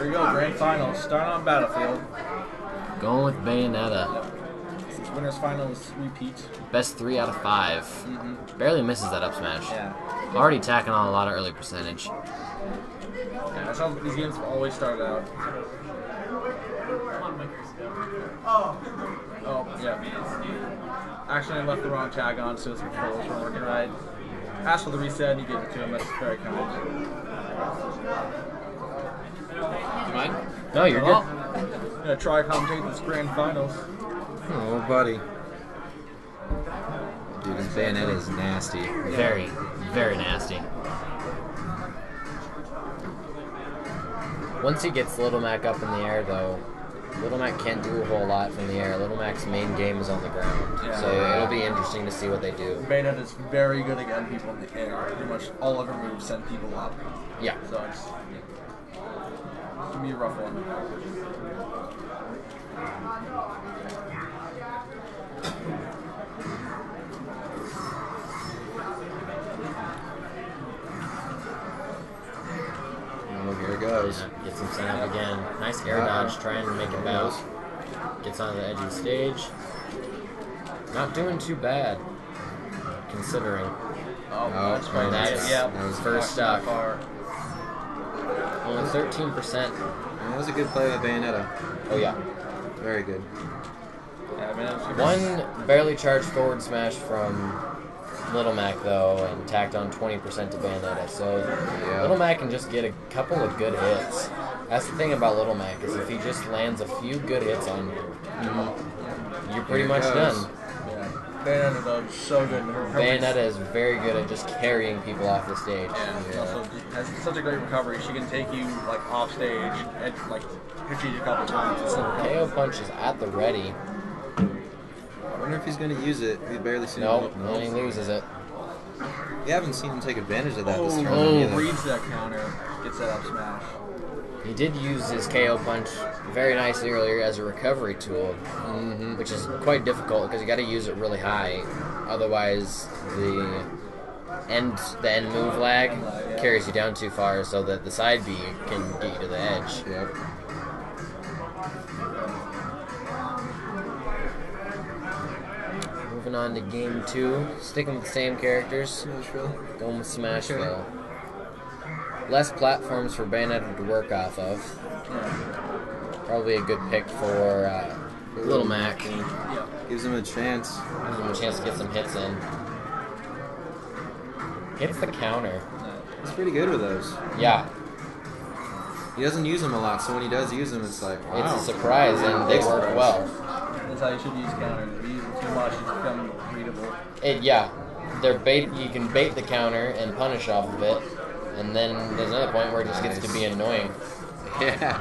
Here we go, grand finals. Starting on Battlefield. Going with Bayonetta. Winners finals repeat. Best three out of 5 Mm-hmm. Barely misses that up smash. Yeah. Already tacking on a lot of early percentage. Yeah, that's how these games always start out. Oh, Oh, yeah. Actually, I left the wrong tag on, so his controls weren't working right. Asked for the reset, and he gave it to him. That's very kind. Mind? No, you're Well, good. gonna try commentate this grand finals. Oh, buddy. Dude, his Bayonetta is nasty. Very, very nasty. Once he gets Little Mac up in the air, though, Little Mac can't do a whole lot from the air. Little Mac's main game is on the ground, Yeah. so it'll be interesting to see what they do. Bayonet is very good at getting people in the air. Pretty much all of her moves send people up. Yeah. So it's, it's gonna a rough one. Oh, here it goes. Yeah, gets him sent up again. Nice air dodge, trying to make him bounce. Gets onto the edge of the stage. Not doing too bad, considering. Oh, Oh, that's right. nice. Yeah, That was first not stock. far. Only 13%. That was a good play with Bayonetta. Oh, yeah. Very good. Yeah, man, it's- One barely charged forward smash from Little Mac though, and tacked on 20% to Bayonetta. So Yeah. Little Mac can just get a couple of good hits. That's the thing about Little Mac is if he just lands a few good hits on you, mm-hmm. you're pretty Here much goes. done. Yeah. Bayonetta is so good. Her recovery's- Bayonetta is very good at just carrying people off the stage. Yeah, also has such a great recovery. She can take you like off stage and like hit you a couple times. So KO punch is at the ready. I wonder if he's going to use it. We barely seen Nope, him. and he loses it. We haven't seen him take advantage of that this Oh, tournament oh. either. reads that counter, gets that up smash. He did use his KO punch very nicely earlier as a recovery tool, Mhm. which is quite difficult because you got to use it really high. Otherwise, the end the end move lag carries you down too far, so that the side B can get you to the edge. Yep. Moving on to game two, sticking with the same characters, going with Smashville. Less platforms for Bayonetta to work off of. Probably a good pick for uh, Little Mac. Gives Yeah. Gives him a chance. Gives him a chance to get some hits in. Hits the counter. He's pretty good with those. Yeah, He doesn't use them a lot, so when he does use them, it's like, wow. it's a surprise and they Big work surprise. well. That's how you should use counters. If you use them too much, it's become readable. It, yeah, they're bait. You can bait the counter and punish off of it, and then there's another point where it just gets to be annoying. Yeah.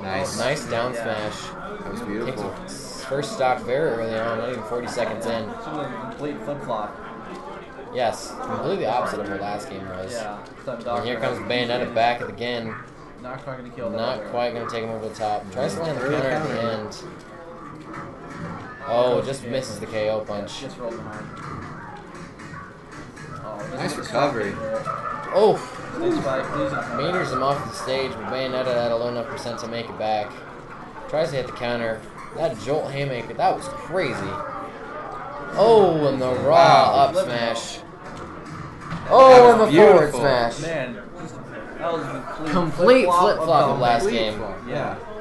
Nice. Nice down smash. That was beautiful. first stock very early on, not even 40 seconds in. Complete flip flop. Yes, completely opposite of what last game was. Yeah. And here comes has- Bayonetta back at again. Not quite gonna kill. Not quite going to take him over the top. Tries to land the Early counter at the end. Oh, just misses the KO punch. Just rolled behind. Oh, Nice recovery. Oh, This spike, meters him off the stage, but Bayonetta had a low enough percent to make it back. Tries to hit the counter. That jolt haymaker, that was crazy. Oh, and the raw Wow. up smash. Oh, and the forward smash. Man, that was a complete, Complete flip-flop of of last game. flop, Yeah. Yeah. Yeah.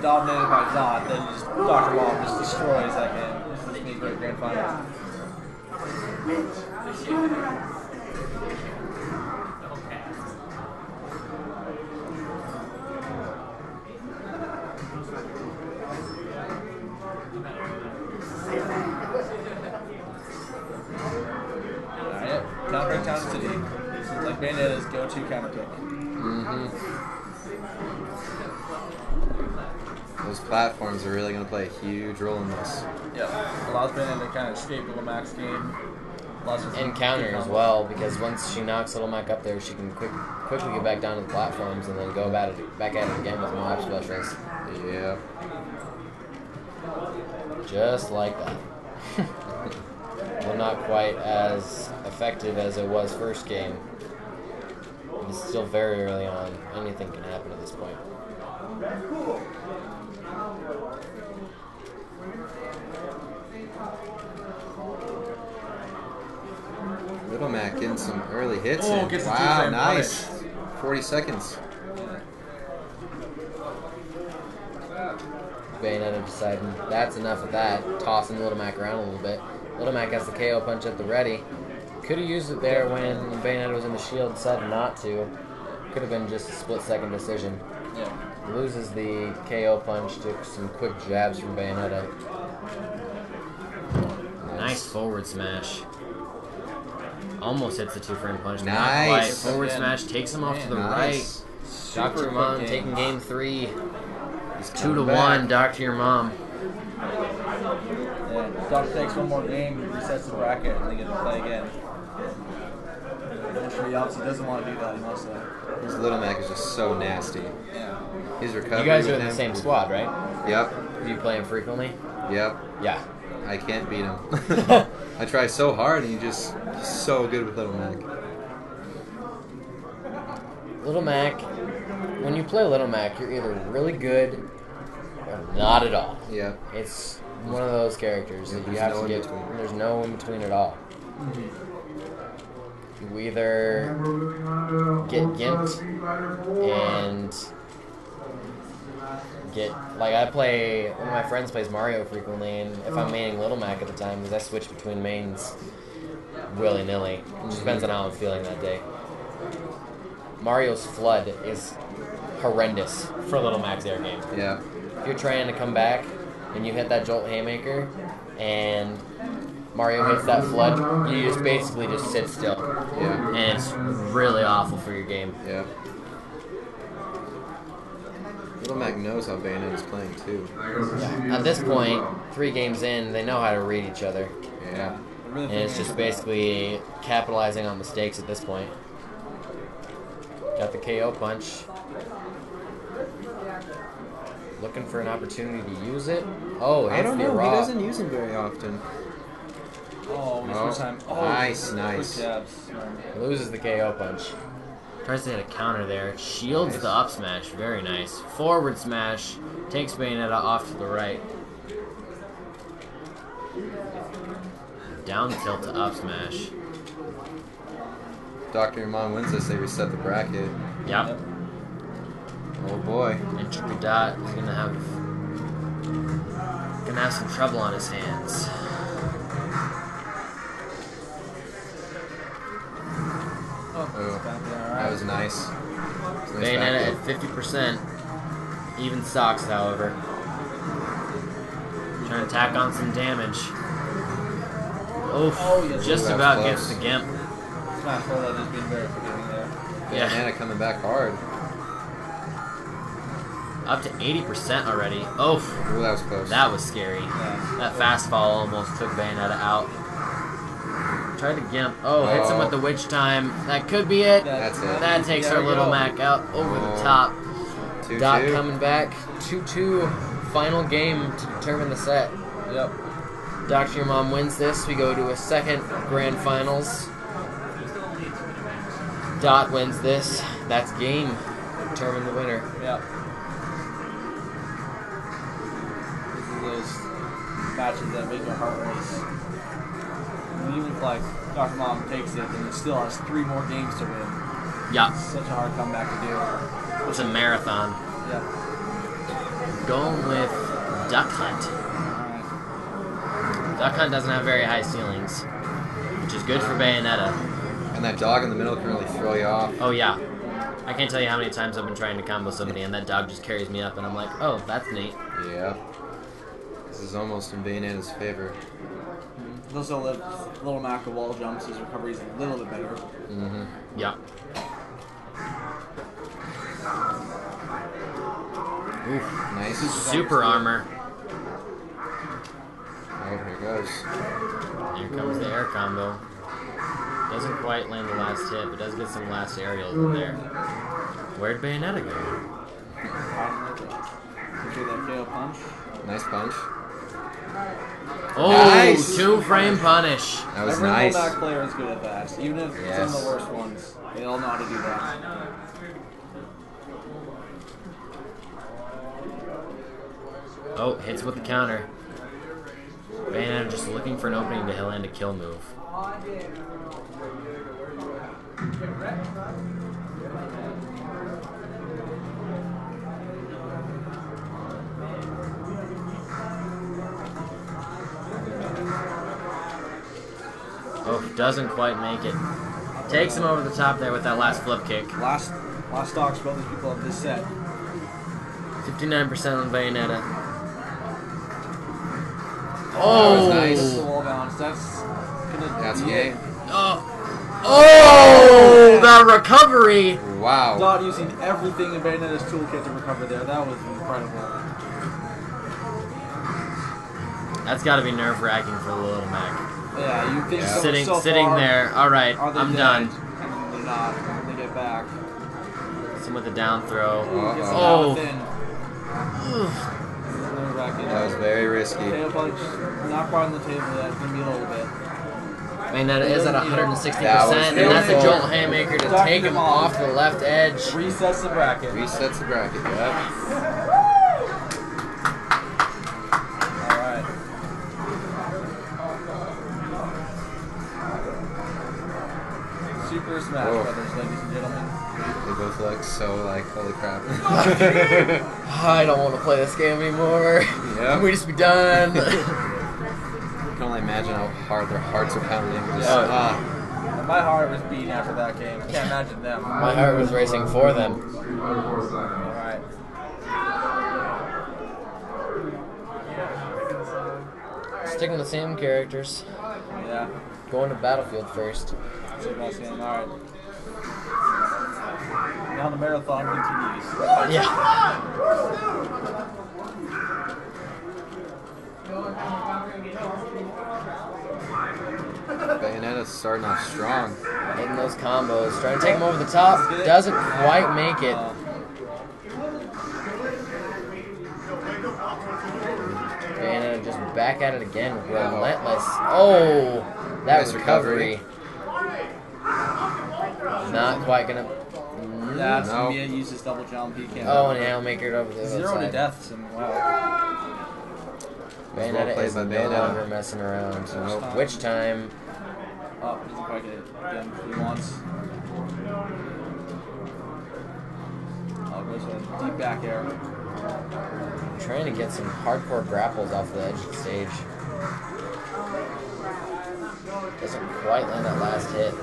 Dominated by Zod, then just Dr. Wall just destroys that game. This is me great grand platforms are really going to play a huge role in this. Yeah, a lot's Bayonetta to kind of escape Little Mac's game. Lots of and counter as well because once she knocks Little Mac up there, she can quick quickly get back down to the platforms and then go about it back at it again with more up specials, Yeah. just like that. well, not quite as effective as it was first game. It's still very early on. Anything can happen at this point. Little Mac getting some early hits Oh, in. gets Wow, two-frame nice. 40 seconds. Bayonetta deciding that's enough of that, tossing Little Mac around a little bit. Little Mac has the KO punch at the ready. Could have used it there when Bayonetta was in the shield, decided not to. Could have been just a split second decision. Yeah. Loses the KO punch, took some quick jabs from Bayonetta. Nice forward smash. Almost hits the two frame punch. but Not quite. Nice. Forward Again. smash takes him off to the Nice. right. Super Dr. quick Mom game. taking game three. He's Two to back. one, Doctor Your Mom. Yeah. Doctor takes one more game, resets the bracket, and they get to play again. He obviously doesn't want to do that. He wants to. This Little Mac is just so nasty. Yeah. His recovery. You guys are with in the same squad, right? Yep. You play him frequently? Yep. Yeah. I can't beat him. I try so hard, and he just so good with Little Mac. Little Mac, when you play Little Mac, you're either really good or not at all. Yep. It's one of those characters that you There's have no to in get. between. There's no in between at all. You either get gimped and get like I play. One of my friends plays Mario frequently, and if I'm maining Little Mac at the time, because I switch between mains willy nilly. It just depends on how I'm feeling that day. Mario's FLUDD is horrendous for Little Mac's air game Yeah. if you're trying to come back and you hit that jolt haymaker and Mario hits that FLUDD, you just basically just sit still. Yeah. And it's really awful for your game. Yeah. Little Mac knows how Bayonetta's playing too. At this point, three games in, they know how to read each other. Yeah. And it's just basically capitalizing on mistakes at this point. Got the KO punch. Looking for an opportunity to use it. Oh, I don't the know. He doesn't use him very often. Oh, this Oh, first time. Oh, nice, nice. jabs. Loses the KO punch. Tries to hit a counter there. Shields Nice. the up smash. Very nice. Forward smash. Takes Bayonetta off to the right. Down tilt to up smash. Dr. Mom wins this, they reset the bracket. Yep. Oh boy. And Tricky Dot is gonna have gonna have some trouble on his hands. Nice. Bayonetta at 50%. Even socks, however. Trying to tack on some damage. Oof. Oh, yes. Just about close. gets the Gimp. Smash roll that is being very forgiving there. Yeah. Bayonetta coming back hard. Up to 80% already. Oof. Ooh, that was close. That was scary. Yeah. That fastball almost took Bayonetta out. Tried to Gimp. Oh, hits him with the oh. Witch Time. That could be it. That's it. That takes There our little go. Mac out over the Oh. top. Two, Dot two. coming back. 2 2. Final game to determine the set. Yep. Dr. Your Mom wins this. We go to a second grand finals. Dot wins this. That's game. Determine the winner. Yep. This is those matches that make your heart race. And even if like Dr. Mom takes it, then it still has three more games to win. Yeah, It's such a hard comeback to do. it's a marathon. Yep. Going with Duck Hunt. Alright. Duck Hunt doesn't have very high ceilings, which is good for Bayonetta. And that dog in the middle can really throw you off. Oh yeah, I can't tell you how many times I've been trying to combo somebody and that dog just carries me up, and I'm like, oh, that's neat. Yeah. This is almost in Bayonetta's favor. Those little, little Mac of wall jumps, his recovery is a little bit better. Mm-hmm. Yeah. Oof. Nice. Super armor. Oh, here goes. Here comes the air combo. Doesn't quite land the last hit, but does get some last aerials in there. Where'd Bayonetta go? Okay, that KO punch. Nice punch. Oh, Nice. two frame punish. That was Every nice. rollback player is good at that. Even if some of the worst ones, they all know how to do that. Oh, hits with the counter. Bayonetta just looking for an opening to land a kill move. Doesn't quite make it. Takes him over the top there with that last flip kick. Last last talks about these people of this set. 59% on Bayonetta. was Oh! nice. That's the wall bounce. That's gonna That's be gay. it. Oh! Oh! The recovery! Wow. Dot using everything in Bayonetta's toolkit to recover there. That was incredible. That's got to be nerve wracking for the little Mac. Yeah, you think Yeah. so, sitting, so sitting far, there. All right, Are they I'm dead? done. And they're not. They get back. Some with a down throw. Uh-oh. Oh. oh. within. Nerve-wracking. That was very risky. KO punch, not far on the table yet. Gonna be a little bit. I mean, that is at 160%, That and that's a beautiful. Jolt Haymaker to Dr. take him off the left edge. Resets the bracket. Resets the bracket. Yep. Super Smash Whoa. Brothers, ladies and gentlemen. They both look so like, holy crap. I don't want to play this game anymore. Can we just be done? I can only imagine how hard their hearts are pounding. Just, Yeah. ah. My heart was beating after that game. I can't imagine them. My heart was racing for them. All right. Sticking with the same characters. Yeah. Going to Battlefield first. Super Smash game. All right. Now the marathon continues. Yeah. Bayonetta's starting off strong. Hitting those combos. Trying to take him over the top. Doesn't quite make it. Uh, And just back at it again. Relentless. Oh, that Nice recovery. Not quite gonna. that's No. Mia uses double jump. He can't. Oh, and now make it over there. other Zero to side. deaths and wow. Well Bayonetta played is by no Bayonetta. longer messing around. Nope. Witch Time? Oh, doesn't quite get it again if he wants. Oh, goes with a deep back air. Trying to get some hardcore grapples off the edge of the stage. Doesn't quite land that last hit.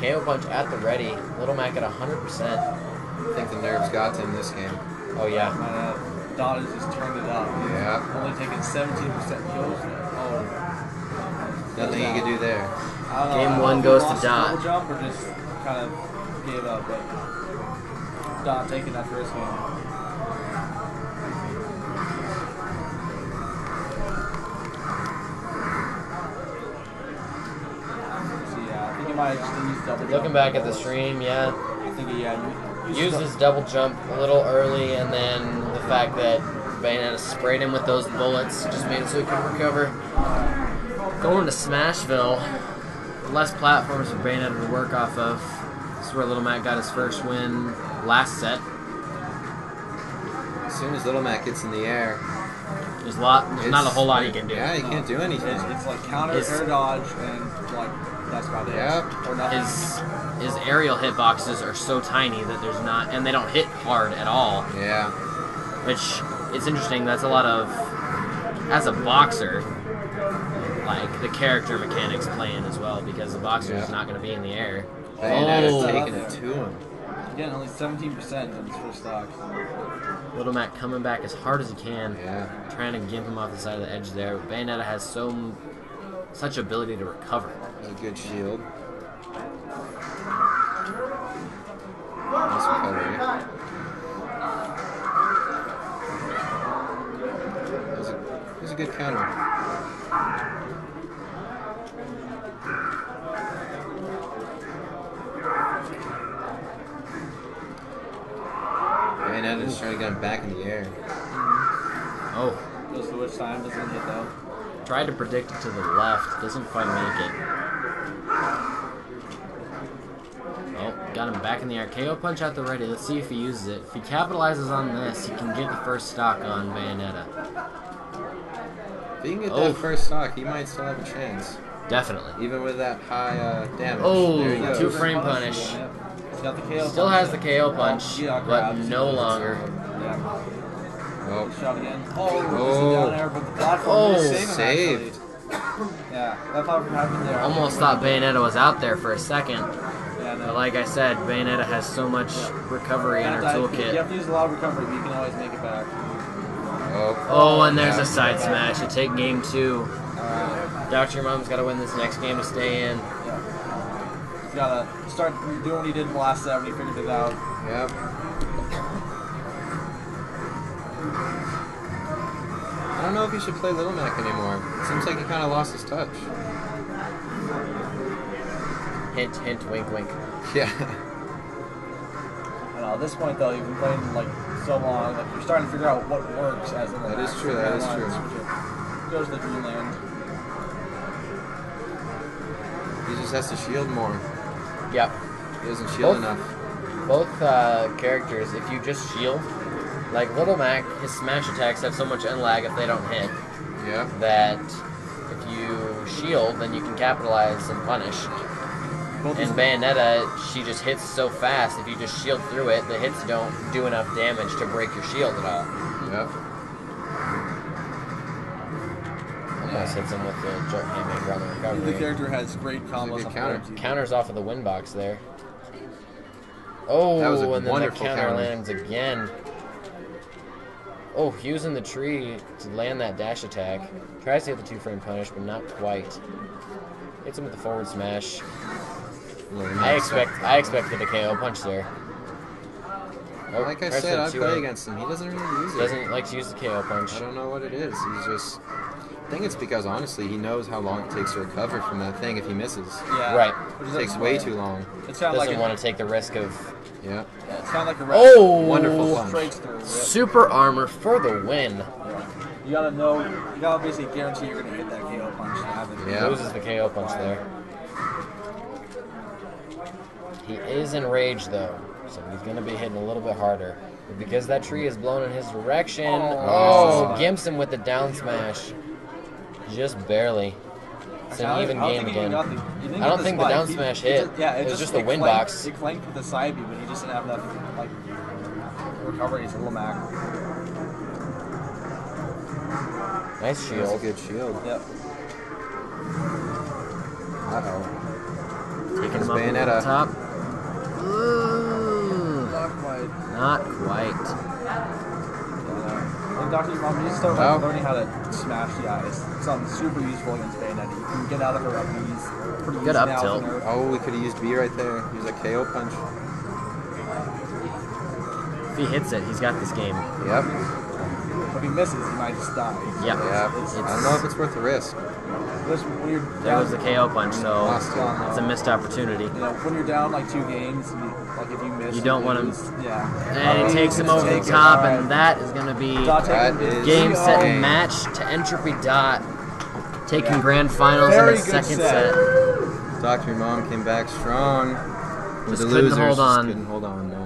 KO punch at the ready. Little Mac at 100%. I think the nerves got to him this game. Oh, yeah. And, uh, Dot has just turned it up. Yeah. Only taking 17% kills. Oh, Nothing you could do there. I don't know. Game I don't one know goes to lost Dot. Jump or just kind of gave up, but Dot taking that first game. Might just used double. Looking back at the stream, yeah. I think yeah, you, Used his double jump a little early, and then the fact that Bayonetta sprayed him with those bullets just made it so he couldn't recover. Going to Smashville. Less platforms for Bayonetta to work off of. This is where Little Mac got his first win last set. As soon as Little Mac gets in the air, There's a lot. There's not a whole lot he can do. Yeah, he can't do anything. It's, it's like counter, His- air dodge, and like that's about it. Yep. Or nothing. His his aerial hitboxes are so tiny that there's not, and they don't hit hard at all. Yeah. Which it's interesting. That's a lot of as a boxer, like the character mechanics playing as well because the boxer is Yeah. not going to be in the air. Bayonetta's Oh. taking it to him. Again, only 17% on his first stock. Little Mac coming back as hard as he can, Yeah. trying to gimp him off the side of the edge there. Bayonetta has so m- such ability to recover. A good shield. Nice recovery. That was a, a good counter. Bayonetta just trying to get him back in the air. Oh. Goes to Witch Time? Doesn't hit though tried to predict it to the left. Doesn't quite make it. Oh, got him back in the air. KO punch at the ready. Let's see if he uses it. If he capitalizes on this, he can get the first stock on Bayonetta. If he can get Oh. that first stock, he might still have a chance. Definitely. Even with that high uh, damage. Oh, there you go. two frame punish. Yep. He's got the KO. Still punch. has the KO punch, yeah, but no longer. Yeah. Oh, Shot again. Oh, Oh. oh. down there, but the platform Oh, him, saved. Yeah, that platform happened there. Almost thought Bayonetta was out there for a second. Yeah, no. But like I said, Bayonetta has so much recovery in her Sometimes You have to use a lot of recovery, but you can always make it back. oh. Oh, oh and there's Yeah. a side smash to take game two. Dr. Mom's got to win this next game to stay in. Yeah. He's gotta start doing what he did in the last set when he figured it out. Yep. If he should play Little Mac anymore. It seems like he kind of lost his touch. Hint, hint, wink, wink. Yeah. At this point though, you've been playing like so long, like you're starting to figure out what works as a That is true, that is true. Goes to the dreamland. He just has to shield more. Yep. He doesn't shield Both- enough. Both uh, characters, if you just shield, like Little Mac, his smash attacks have so much end lag if they don't hit Yep. that if you shield, then you can capitalize and punish. Both And his- Bayonetta, she just hits so fast. If you just shield through it, the hits don't do enough damage to break your shield at all. Yep. Almost hits him with the jump hammer on the the character has great combos. good counter. boards. Counters off of the win box there. Oh, That was a oh, and then the wonderful counter counter. lands again. Oh, using the tree to land that dash attack. Tries to hit the two frame punish, but not quite. Hits him with the forward smash. Little I expect I expected a KO punch there. Oh, Like I said, I play against him. He doesn't really use it. Doesn't like to use the KO punch. I don't know what it is. He's just. I think it's because honestly, he knows how long it takes to recover from that thing if he misses. Yeah. Right. Which It takes way too long. It sounded like Doesn't a, want to take the risk of. Yeah. Yeah, it sounded like a Oh, Wonderful punch. straight through. Super armor for the win. You gotta know. You gotta basically guarantee you're gonna hit that KO punch to have it. Yeah. Loses the KO punch there. He is enraged though, so he's gonna be hitting a little bit harder. But because that tree is blown in his direction, Oh. oh, gimps him with the down smash. Just barely. It's an even game again. I don't think the down smash hit. yeah, It was just just the it win clanked- box. It clanked with the side B, but he just didn't have enough like recovery. He's a little mac. Nice That's a shield. good shield. Yep. Uh oh. Taking It's him up Bayonetta. top. Ooh, Not quite. not quite. Yeah. Dr. Mom, you start Wow. like, learning how to smash the eyes. Something um, super useful against Bayonetta. You can get out of her up knees. Pretty Good up now tilt. Oh, we could have used B right there. Use a KO punch. If he hits it, he's got this game. Yep. If he misses, he might just die. Yep. Yeah. It's- I don't know if it's worth the risk. This, when you're There down, goes the KO punch, so Lost it's a missed opportunity. You know, when you're down like two games, you, like if you miss, You don't wanna- lose, Yeah. And he takes him over the take it. top, Alright. and that is going to be Dot is- game, set, game. and match to Entropy Dot. Taking Yeah. grand finals Very in the second set. set. Dr. Mom came back strong. Just the couldn't losers hold just on. couldn't hold on. No.